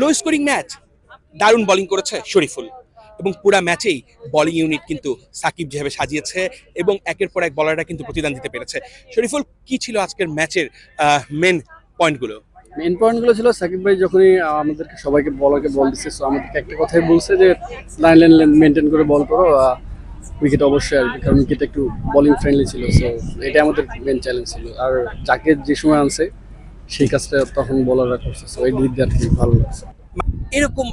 লো scoring match দারুণ bowling করেছে শরীফুল। এবং পুরা ম্যাচেই বলিং ইউনিট কিন্তু সাকিব যেভাবে সাজিয়েছে এবং একের পর এক বলাররা কিন্তু প্রতিদান দিতে পেরেছে। শরীফুল, কি ছিল আজকের ম্যাচের মেন পয়েন্টগুলো মেন পয়েন্টগুলো ছিল সাকিব ভাই যখনই আমাদেরকে সবাইকে বলাকে বল দিচ্ছে সো আমাদেরকে একটা কথাই বলছে যে লাইন লাইন মেনটেন করে বল করো উইকেট অবশ্যই আসবে, কারণ উইকেট একটু বোলিং ফ্রেন্ডলি ছিল সো এটা আমাদের মেন চ্যালেঞ্জ ছিল। আর যাকে যে সময় আনছে, সেই কাজটা তখন বলাররা করছে সো এই আর কি ভালো লাগছে। এরকম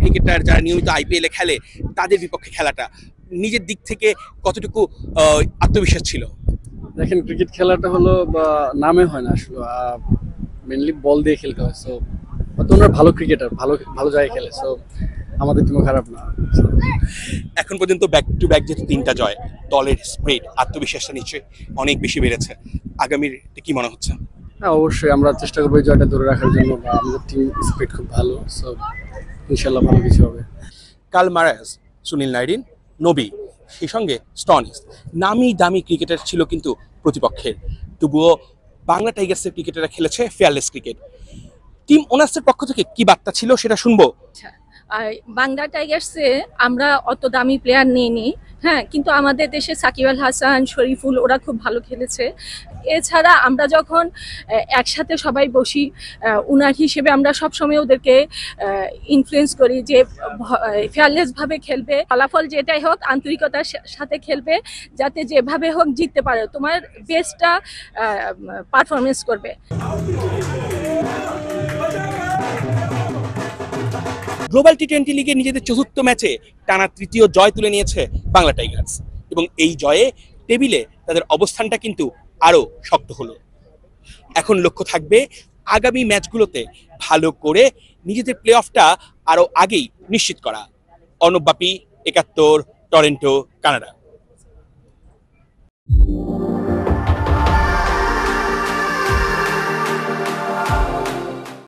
ক্রিকেটার যারা নিয়মিত আইপিএলে খেলে তাদের বিপক্ষে খেলাটা নিজের দিক থেকে কতটুকু আত্মবিশ্বাস ছিল? দেখেন ক্রিকেট খেলাটা হলো নামে হয় না আসলে মেনলি বল দিয়ে খেলতে হয় সো হয়তো ওনারা ভালো ক্রিকেটার ভালো ভালো জায়গায় খেলে সো আমাদের টিমও খারাপ না। এখন পর্যন্ত ব্যাক টু ব্যাক যেহেতু তিনটা জয় দলের স্প্রেড আত্মবিশ্বাসটা নিশ্চয়ই অনেক বেশি বেড়েছে। আগামীর কি মনে হচ্ছে? হ্যাঁ অবশ্যই আমরা চেষ্টা করব এই জয়টা ধরে রাখার জন্য বা আমাদের টিম স্পিড খুব ভালো সো ইনশাল্লাহ ভালো কিছু হবে। কাল মারাজ সুনীল নাইডিন নবী সেই সঙ্গে স্টনিস নামি দামি ক্রিকেটার ছিল কিন্তু প্রতিপক্ষের। তবুও বাংলা টাইগার্সের ক্রিকেটাররা খেলেছে ফেয়ারলেস ক্রিকেট টিম ওনার্সের পক্ষ থেকে কি বার্তা ছিল সেটা শুনব। আচ্ছা বাংলা টাইগার্সে আমরা অত দামি প্লেয়ার নিইনি। হ্যাঁ কিন্তু আমাদের দেশে সাকিব আল হাসান, শরীফুল, ওরা খুব ভালো খেলেছে। এছাড়া আমরা যখন একসাথে সবাই বসি উনার হিসেবে আমরা সবসময় ওদেরকে ইনফ্লুয়েন্স করি যে ফেয়ারলেসভাবে খেলবে, ফলাফল যেটাই হোক, আন্তরিকতার সাথে খেলবে, যাতে যেভাবে হোক জিততে পারে। তোমার বেস্টটা পারফরমেন্স করবে। গ্লোবাল টি টোয়েন্টি লিগে নিজেদের চতুর্থ ম্যাচে টানা তৃতীয় জয় তুলে নিয়েছে বাংলা টাইগার্স। এবং এই জয়ে টেবিলে তাদের অবস্থানটা কিন্তু আরও শক্ত হলো। এখন লক্ষ্য থাকবে আগামী ম্যাচগুলোতে ভালো করে নিজেদের প্লে অফটা আরও আগেই নিশ্চিত করা। অর্ণব বাপি, একাত্তর, টরেন্টো, কানাডা।